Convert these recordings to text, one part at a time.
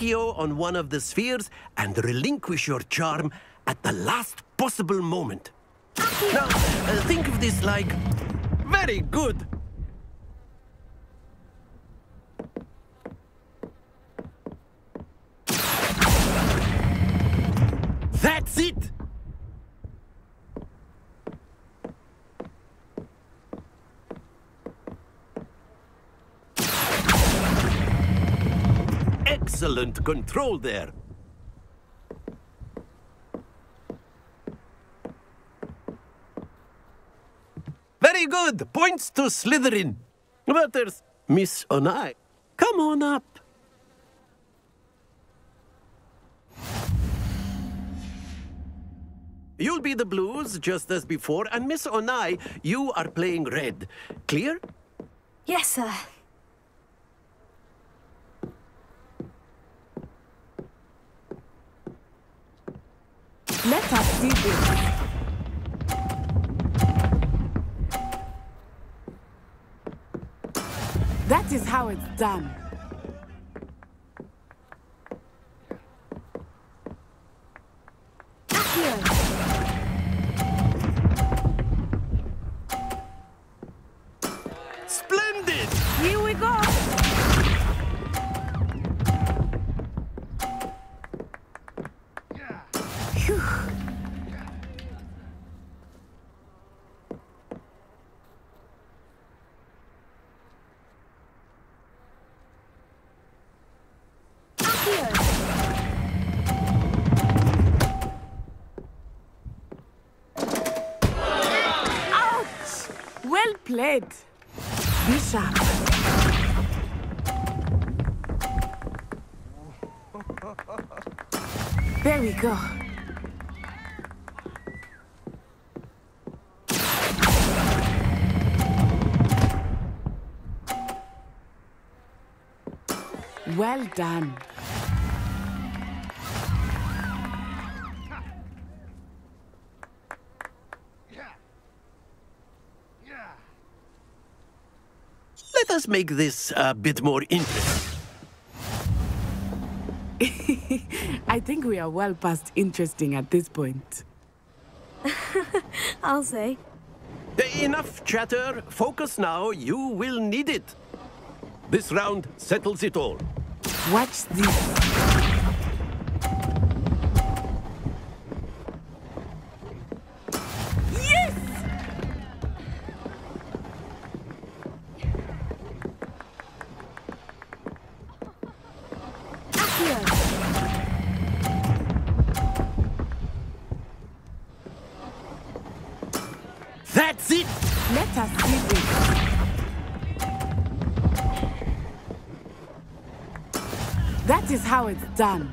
Accio on one of the spheres and relinquish your charm at the last possible moment. Now, uh, think of this like... Very good! That's it! Excellent control there. Very good. Points to Slytherin. But there's Miss Onai. Come on up. You'll be the blues just as before, and Miss Onai, you are playing red. Clear? Yes, sir. Let us see this. That is how it's done. Well. Be sharp. There we go. Well done. Let us make this a bit more interesting. I think we are well past interesting at this point. I'll say. Enough chatter. Focus now. You will need it. This round settles it all. Watch this. It! Let us see this. That is how it's done.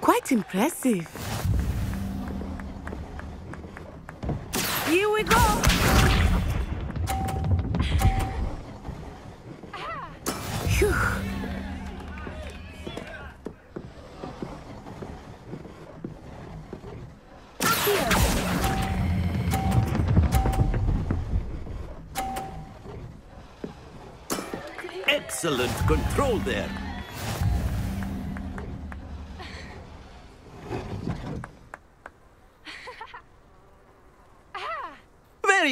Quite impressive. Here we go. Phew. Excellent control there.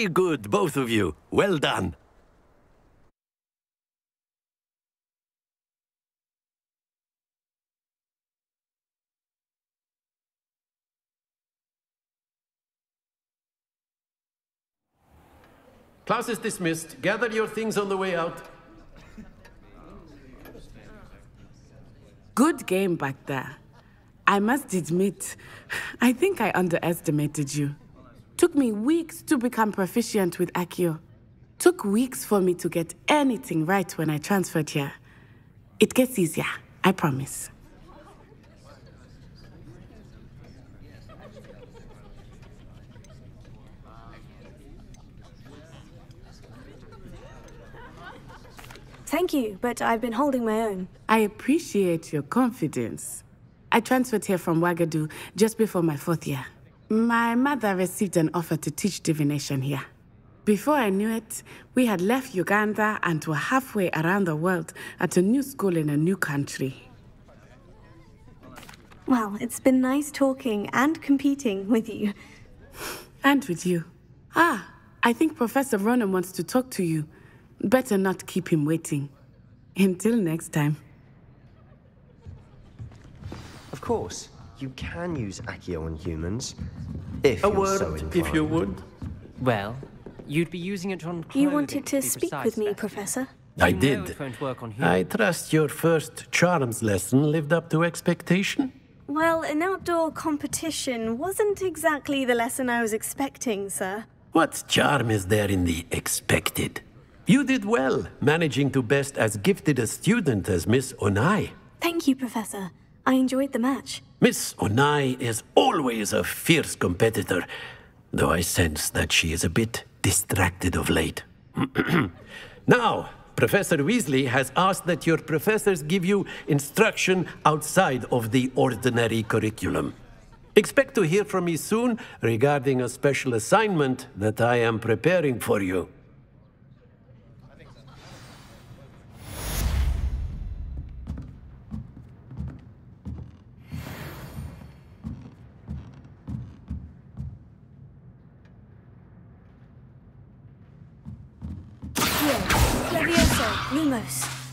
Very good, both of you. Well done. Class is dismissed. Gather your things on the way out. Good game back there. I must admit, I think I underestimated you. Took me weeks to become proficient with Accio. Took weeks for me to get anything right when I transferred here. It gets easier, I promise. Thank Thank you, but I've been holding my own. I appreciate your confidence. I transferred here from Wagadu just before my fourth year. My mother received an offer to teach divination here. Before I knew it, we had left Uganda and were halfway around the world at a new school in a new country. Well, it's been nice talking and competing with you. And with you. Ah, I think Professor Ronen wants to talk to you. Better not keep him waiting. Until next time. Of course, you can use Accio on humans. If A you're word, so if you would. Well, you'd be using it on clothing, You wanted to be speak precise, with me, Sebastian. Professor? I You did. it won't work on I trust your first charms lesson lived up to expectation. Well, an outdoor competition wasn't exactly the lesson I was expecting, sir. What charm is there in the expected? You did well, managing to best as gifted a student as Miss Onai. Thank you, Professor. I enjoyed the match. Miss Onai is always a fierce competitor, though I sense that she is a bit distracted of late. now, Professor Weasley has asked that your professors give you instruction outside of the ordinary curriculum. Expect to hear from me soon regarding a special assignment that I am preparing for you. Lumos.